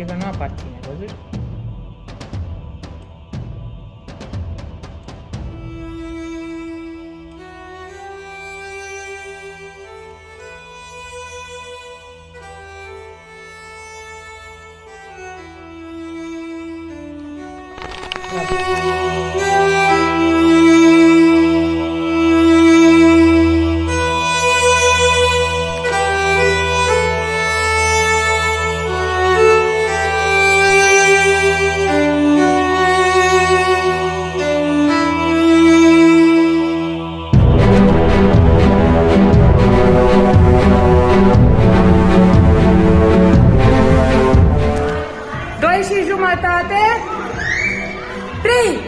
Uma că nu aparține, văzut? Pri!